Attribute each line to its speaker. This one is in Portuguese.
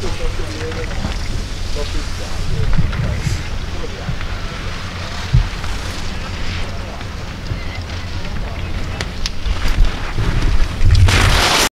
Speaker 1: Obrigado.